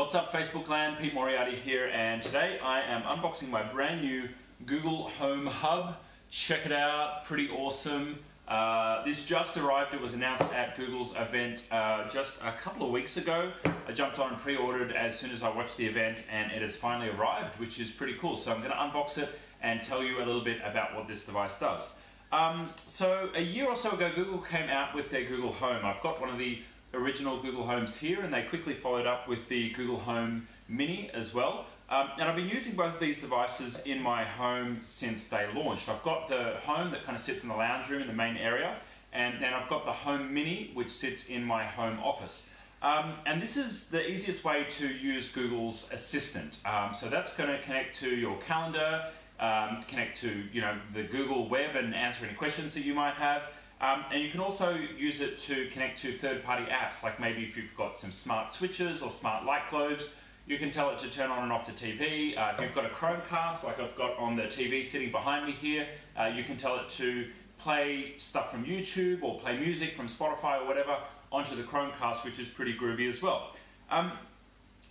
What's up Facebook land, Pete Moriarty here and today I am unboxing my brand new Google Home Hub. Check it out, pretty awesome. Uh, this just arrived, it was announced at Google's event uh, just a couple of weeks ago. I jumped on and pre-ordered as soon as I watched the event and it has finally arrived, which is pretty cool. So I'm going to unbox it and tell you a little bit about what this device does. Um, so a year or so ago, Google came out with their Google Home. I've got one of the original Google Homes here and they quickly followed up with the Google Home Mini as well. Um, and I've been using both of these devices in my home since they launched. I've got the Home that kind of sits in the lounge room in the main area and then I've got the Home Mini which sits in my home office. Um, and this is the easiest way to use Google's Assistant. Um, so that's going to connect to your calendar, um, connect to you know the Google Web and answer any questions that you might have. Um, and you can also use it to connect to third-party apps, like maybe if you've got some smart switches or smart light globes, you can tell it to turn on and off the TV. Uh, if you've got a Chromecast, like I've got on the TV sitting behind me here, uh, you can tell it to play stuff from YouTube or play music from Spotify or whatever onto the Chromecast, which is pretty groovy as well. Um,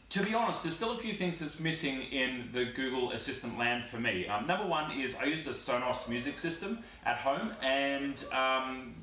to be honest, there's still a few things that's missing in the Google Assistant land for me. Um, number one is I use the Sonos music system at home, and um,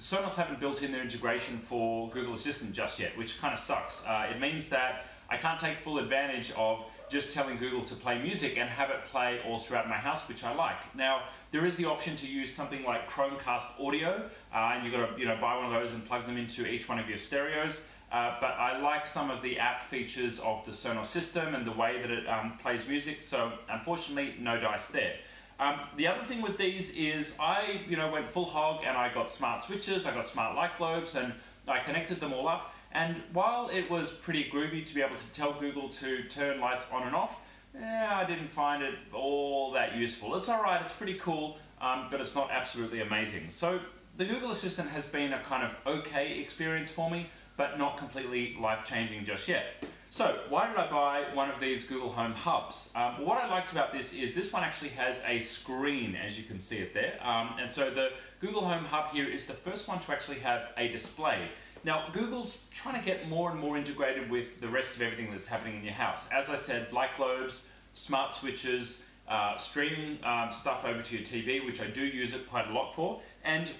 Sonos haven't built in their integration for Google Assistant just yet, which kind of sucks. Uh, it means that I can't take full advantage of just telling Google to play music and have it play all throughout my house, which I like. Now, there is the option to use something like Chromecast Audio, uh, and you've got to you know, buy one of those and plug them into each one of your stereos. Uh, but I like some of the app features of the Sonos system and the way that it um, plays music, so unfortunately, no dice there. Um, the other thing with these is I, you know, went full hog and I got smart switches, I got smart light globes, and I connected them all up. And while it was pretty groovy to be able to tell Google to turn lights on and off, eh, I didn't find it all that useful. It's alright, it's pretty cool, um, but it's not absolutely amazing. So the Google Assistant has been a kind of okay experience for me but not completely life-changing just yet. So why did I buy one of these Google Home Hubs? Um, what I liked about this is this one actually has a screen, as you can see it there. Um, and so the Google Home Hub here is the first one to actually have a display. Now, Google's trying to get more and more integrated with the rest of everything that's happening in your house. As I said, light globes, smart switches, uh, streaming um, stuff over to your TV, which I do use it quite a lot for, and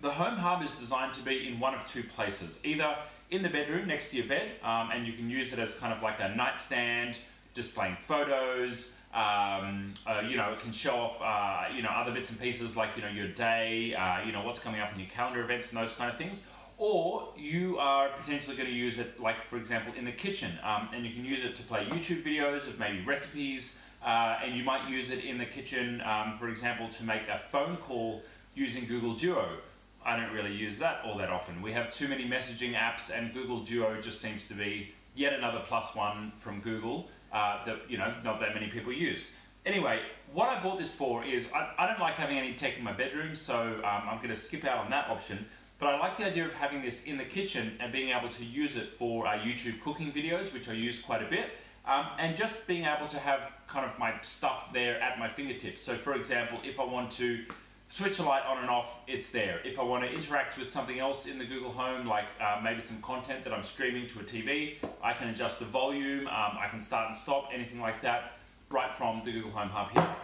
the home hub is designed to be in one of two places, either in the bedroom next to your bed, um, and you can use it as kind of like a nightstand, displaying photos, um, uh, you know, it can show off, uh, you know, other bits and pieces like, you know, your day, uh, you know, what's coming up in your calendar events and those kind of things. Or you are potentially going to use it, like, for example, in the kitchen, um, and you can use it to play YouTube videos of maybe recipes, uh, and you might use it in the kitchen, um, for example, to make a phone call using Google Duo. I don't really use that all that often. We have too many messaging apps and Google Duo just seems to be yet another plus one from Google uh, that you know not that many people use. Anyway, what I bought this for is I, I don't like having any tech in my bedroom, so um, I'm going to skip out on that option. But I like the idea of having this in the kitchen and being able to use it for our YouTube cooking videos, which I use quite a bit, um, and just being able to have kind of my stuff there at my fingertips. So for example, if I want to switch a light on and off, it's there. If I want to interact with something else in the Google Home, like uh, maybe some content that I'm streaming to a TV, I can adjust the volume, um, I can start and stop, anything like that, right from the Google Home Hub here.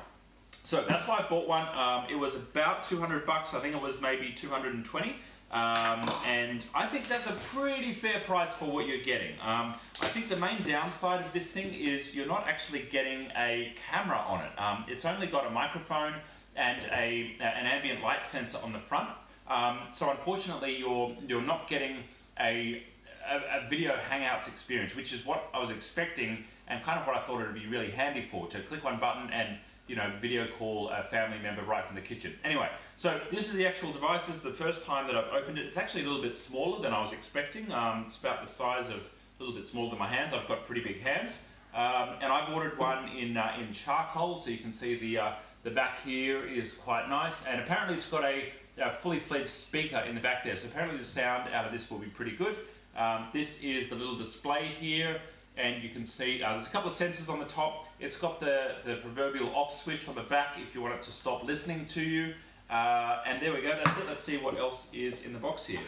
So that's why I bought one. Um, it was about 200 bucks. I think it was maybe 220. Um, and I think that's a pretty fair price for what you're getting. Um, I think the main downside of this thing is you're not actually getting a camera on it. Um, it's only got a microphone, and a, an ambient light sensor on the front. Um, so unfortunately, you're, you're not getting a, a, a, video Hangouts experience, which is what I was expecting and kind of what I thought it would be really handy for, to click one button and you know, video call a family member right from the kitchen. Anyway, so this is the actual device. This is the first time that I've opened it. It's actually a little bit smaller than I was expecting. Um, it's about the size of, a little bit smaller than my hands. I've got pretty big hands. Um, and I've ordered one in, uh, in charcoal, so you can see the, uh, the back here is quite nice, and apparently it's got a, a fully fledged speaker in the back there, so apparently the sound out of this will be pretty good. Um, this is the little display here, and you can see uh, there's a couple of sensors on the top. It's got the, the proverbial off switch on the back if you want it to stop listening to you. Uh, and there we go, that's it. Let's see what else is in the box here.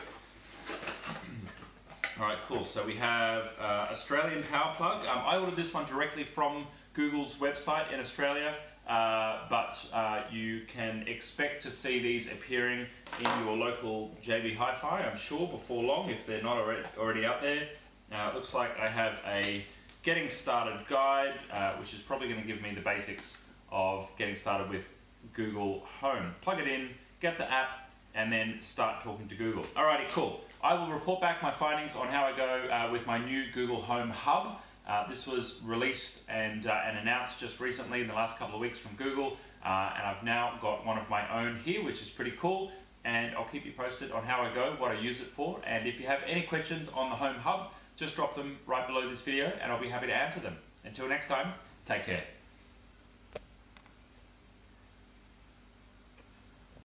All right, cool. So we have uh, Australian power plug. Um, I ordered this one directly from Google's website in Australia, uh, but uh, you can expect to see these appearing in your local JB Hi-Fi, I'm sure, before long, if they're not already, out there. Now, it looks like I have a getting started guide, uh, which is probably going to give me the basics of getting started with Google Home. Plug it in, get the app, and then start talking to Google. Alrighty, cool. I will report back my findings on how I go uh, with my new Google Home Hub. Uh, this was released and, uh, and announced just recently in the last couple of weeks from Google, uh, and I've now got one of my own here, which is pretty cool. And I'll keep you posted on how I go, what I use it for, and if you have any questions on the Home Hub, just drop them right below this video, and I'll be happy to answer them. Until next time, take care.